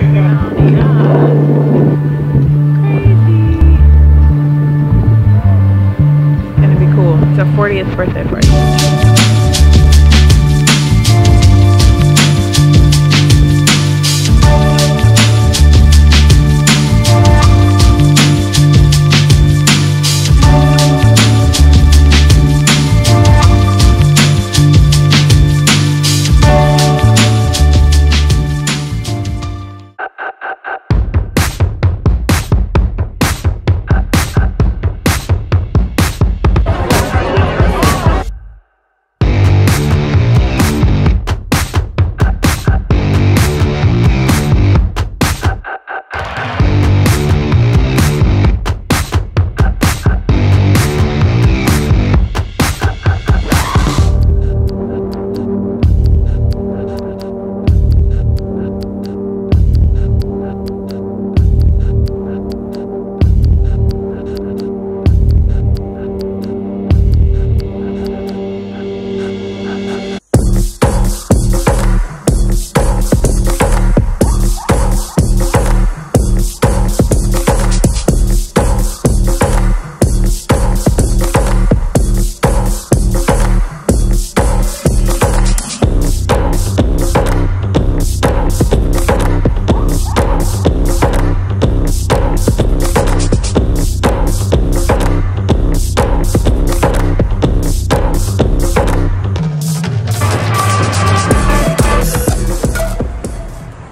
Crazy. It's gonna be cool. It's a 40th birthday party.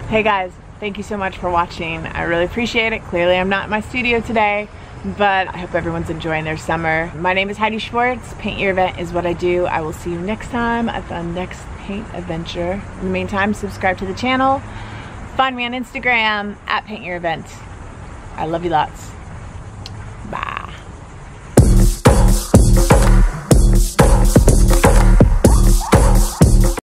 Hey guys, thank you so much for watching. I really appreciate it. Clearly I'm not in my studio today, but I hope everyone's enjoying their summer. My name is Heidi Schwartz. Paint Your Event is what I do. I will see you next time at the next paint adventure. In the meantime, subscribe to the channel. Find me on Instagram at Paint Your Event. I love you lots.